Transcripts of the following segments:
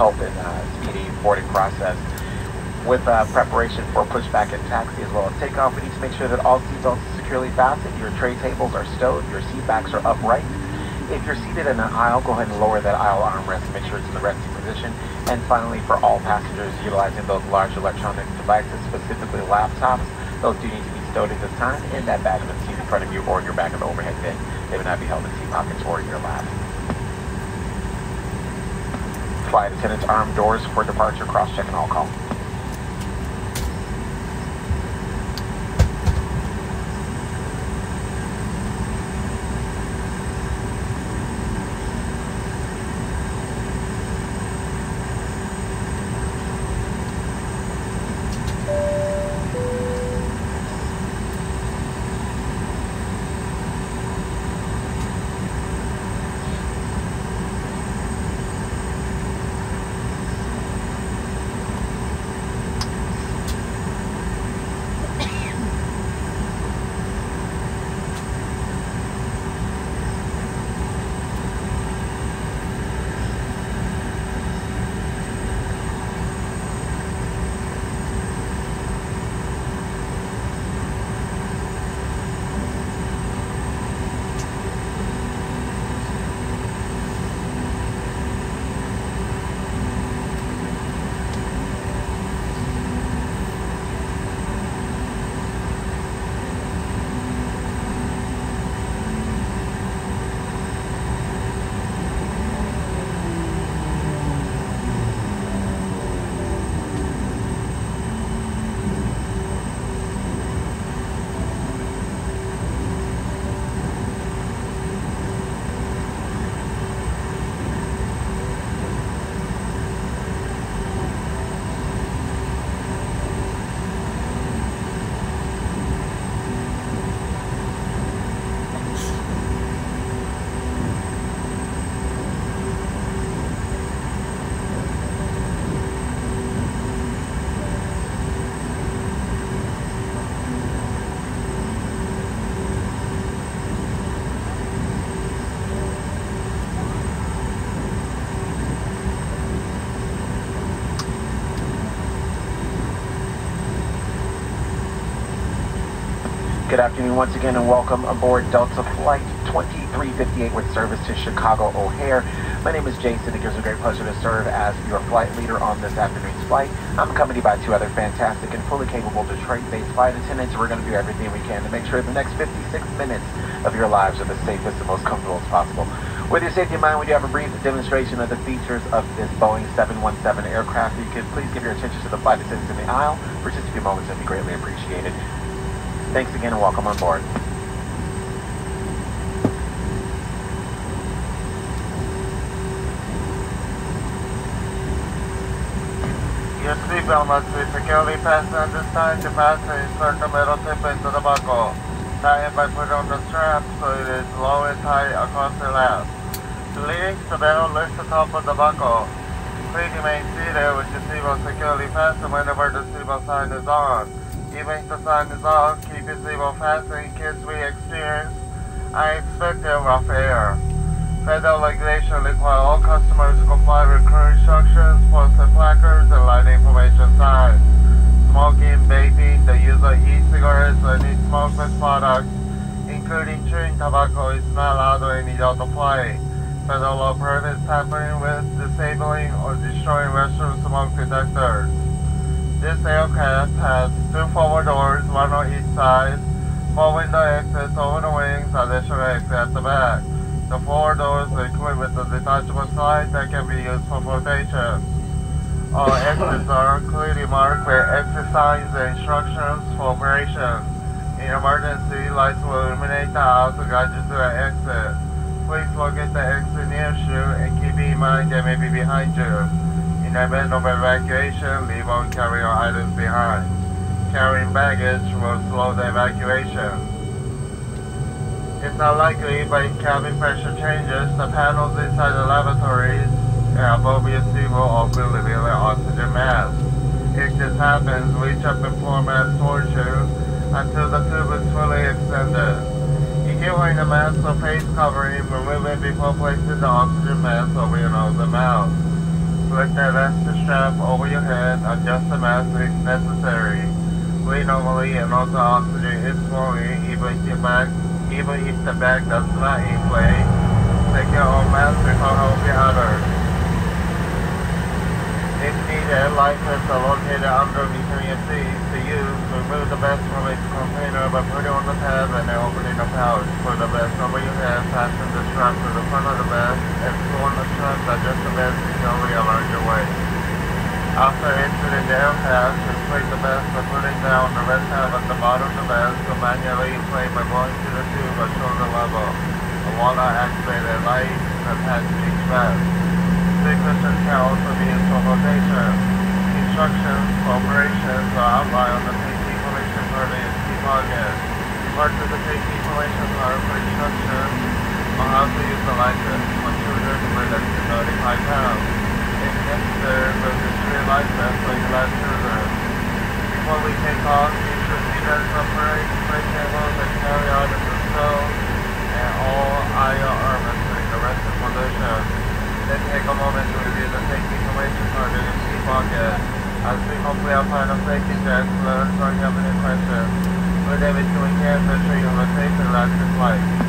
help in uh, speedy boarding process. With uh, preparation for pushback and taxi as well as takeoff, we need to make sure that all seatbelts are securely fastened, your tray tables are stowed, your seat backs are upright. If you're seated in an aisle, go ahead and lower that aisle armrest to make sure it's in the resting position. And finally, for all passengers utilizing those large electronic devices, specifically laptops, those do need to be stowed at this time in that bag in the seat in front of you or in your back of the overhead bin. They would not be held in seat pockets or your lap. Flight attendants arm doors for departure, cross-check and all call. Good afternoon once again and welcome aboard Delta Flight 2358 with service to Chicago O'Hare. My name is Jason. It gives me great pleasure to serve as your flight leader on this afternoon's flight. I'm accompanied by two other fantastic and fully capable Detroit-based flight attendants. We're going to do everything we can to make sure the next 56 minutes of your lives are the safest and most comfortable as possible. With your safety in mind, we do have a brief demonstration of the features of this Boeing 717 aircraft. If you could please give your attention to the flight attendants in the aisle for just a few moments, that'd be greatly appreciated. Thanks again and welcome on board. Your seatbelt must be securely fastened this time. To fasten, insert the metal tip into the buckle. Tie it by putting on the strap so it is low and tight across the lap. To release the belt, lift the top of the buckle. Please remain seated with your seatbelt securely fastened whenever the seatbelt sign is on. Even if the sign is off, keep your seatbelt fastened in case we experience unexpected rough air. Federal regulation require all customers to comply with current instructions, posted placards, and light information signs. Smoking, vaping, the use of e-cigarettes, and any smokeless products, including chewing tobacco, is not allowed on any Delta flight. Federal law prohibits tampering with, disabling, or destroying restroom smoke detectors. This aircraft has two forward doors, one on each side, four window exits over the wings, and additional exit at the back. The forward doors are equipped with a detachable slide that can be used for flotation. All exits are clearly marked with exit signs and instructions for operation. In emergency, lights will illuminate the aisle to guide you to the exit. Please locate the exit near you and keep in mind they may be behind you. In event of evacuation, leave all carry-on items behind. Carrying baggage will slow the evacuation. It's not likely, but if cabin pressure changes, the panels inside the lavatories and above your will open, revealing oxygen mask. If this happens, reach up and pour mask towards you until the tube is fully extended. If you're wearing a mask or face covering, remove it before placing the oxygen mask over your nose and mouth. Lift the elastic strap over your head, adjust the mask if necessary. Breathe normally and also oxygen is flowing even if your back even if the bag does not inflate. Take your own mask before helping others. If needed, license are located under your seats to use. Remove the vest from its container by putting on the tab and then opening the pouch. Put the vest over your head, fasten the strap to the front of the vest, and pull on the strap to adjust the vest securely around your waist. After entering the air pass, inflate the vest by putting down the red tab at the bottom of the vest to manually inflate by blowing to the tube at shoulder level. A water activated light is attached to each can also be used for rotation. Instructions for operations are outlined on the safety information card in pocket. Refer to the safety information card for instructions how to use the license for children greater than 35 pounds. If necessary, registry license for U.S. children. Before we take off, you should see that separate spray tables and carry out the stove and all IR during the rest of condition. Then take a moment to review the safety information card in your seat pocket. As we complete our final safety checks, let us know if any questions. We're David doing here to ensure you have a safe and relaxing flight.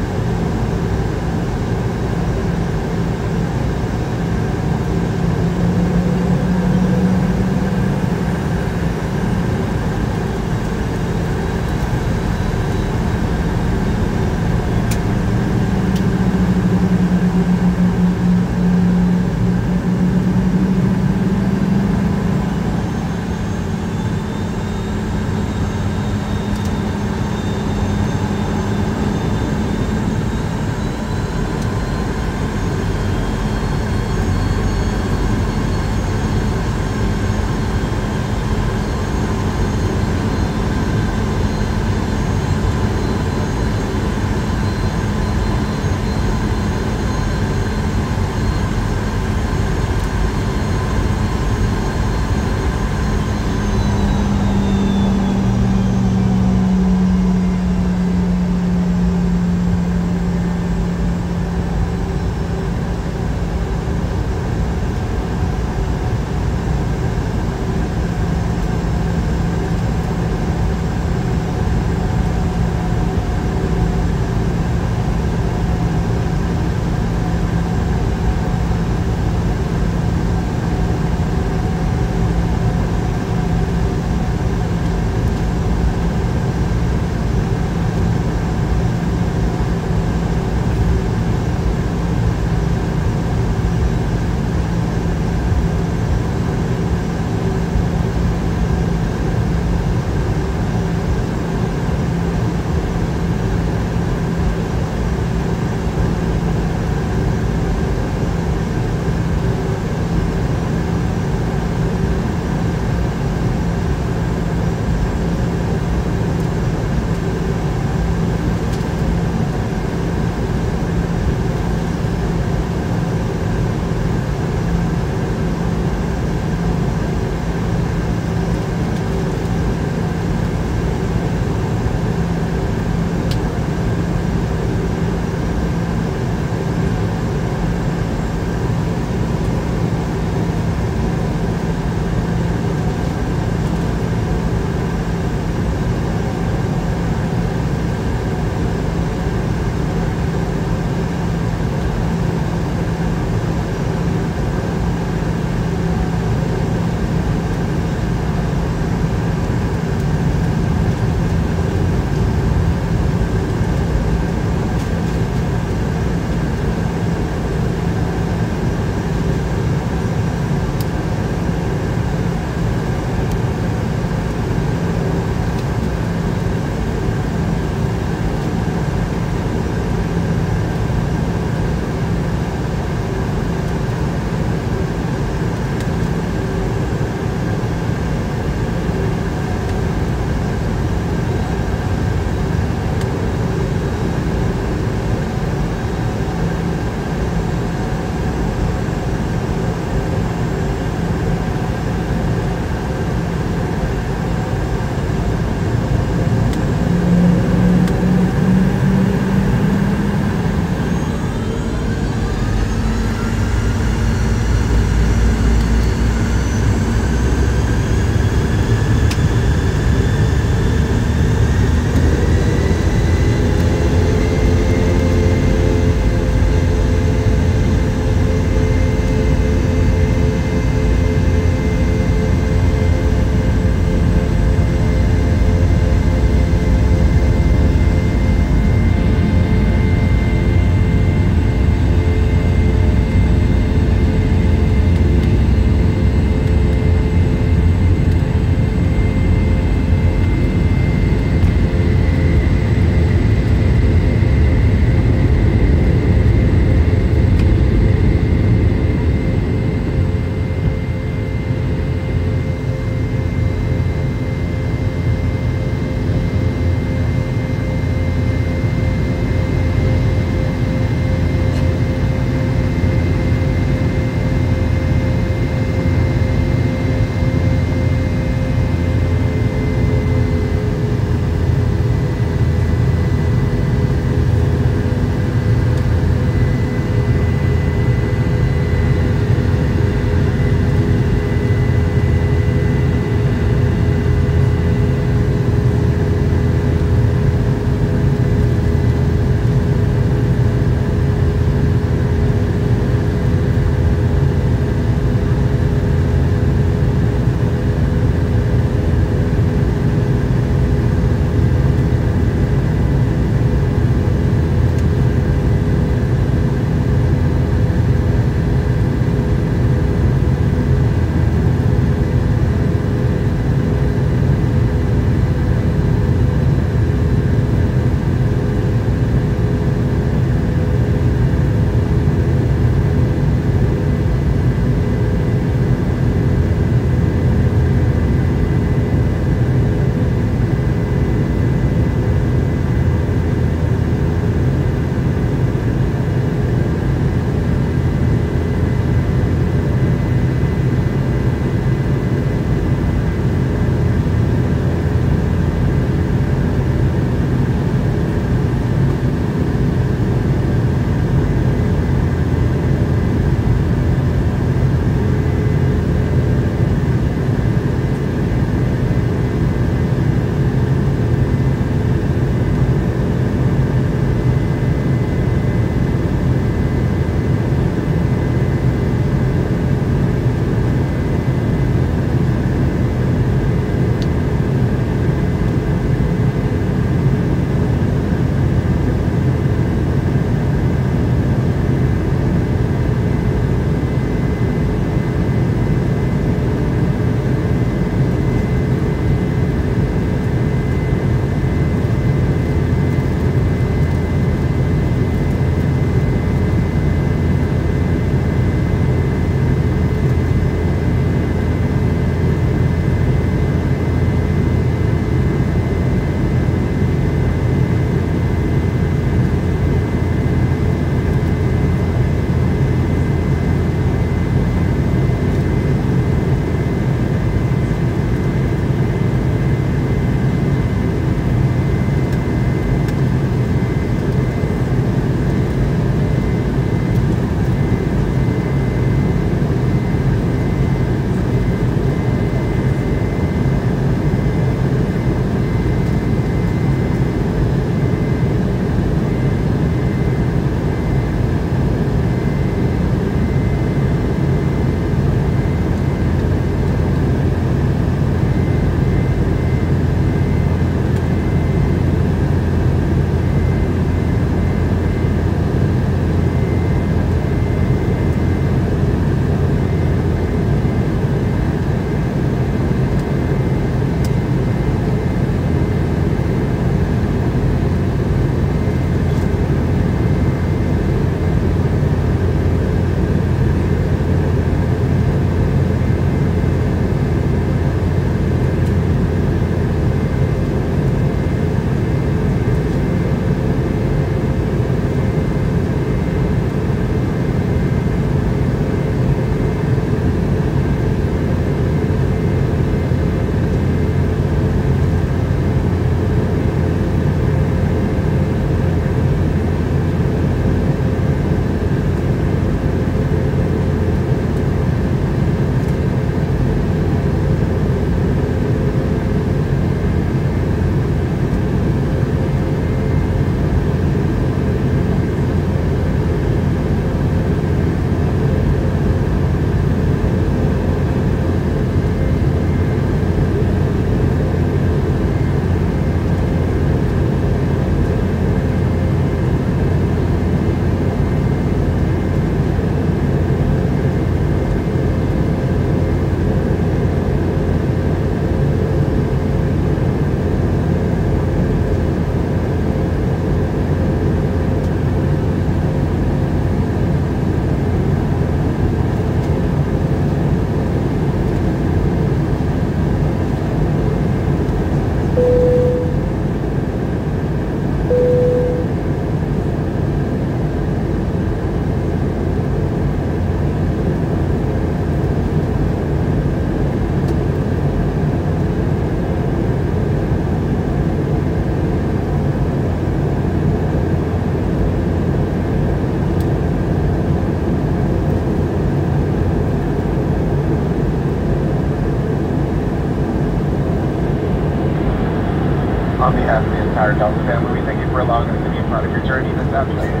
To be a part of your journey this afternoon.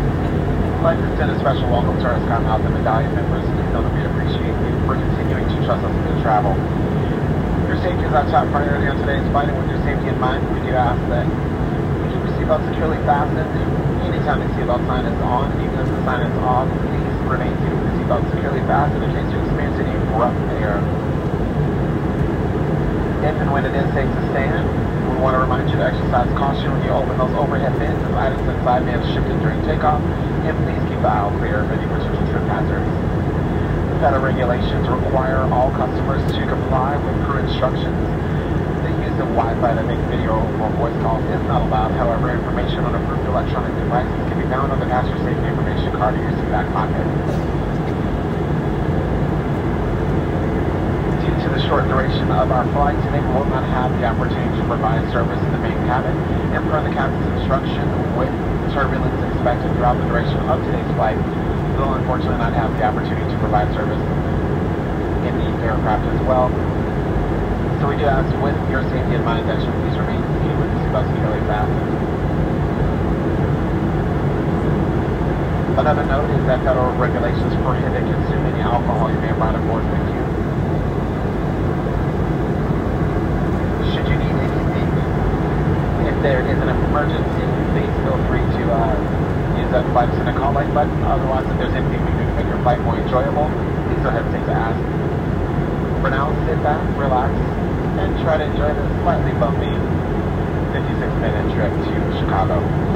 I'd like to extend a special welcome to our SkyMiles and Medallion members. We know that we appreciate you for continuing to trust us with your travel. Your safety is our top priority on today's flight, and with your safety in mind, we do ask that you keep your seatbelt securely fastened. Anytime the seatbelt sign is on, even if the sign is off, please remain seated with the seatbelt securely fastened in case you experience any rough air. If and when it is safe to stand, we want to remind you to exercise caution when you open those overhead bins as items inside may have shifted during takeoff, and please keep the aisle clear of any potential trip hazards. Federal regulations require all customers to comply with crew instructions. The use of Wi-Fi to make video or voice calls is not allowed. However, information on approved electronic devices can be found on the passenger safety information card in your seat back pocket. Due to the short duration of our flight today, we will not have the opportunity to provide service in the main cabin. And per the captain's instruction, with turbulence expected throughout the duration of today's flight, we will unfortunately not have the opportunity to provide service in the aircraft as well. So we do ask, with your safety in mind, that you please remain seated with the seatbelt securely fastened. Another note is that federal regulations prohibit consuming alcohol you may have brought aboard with you. Should you need anything, if there is an emergency, please feel free to uh, use that flight center call light button. Otherwise, if there's anything we can do to make your flight more enjoyable, please don't hesitate to ask. For now, sit back, relax, and try to enjoy this slightly bumpy 56 minute trip to Chicago.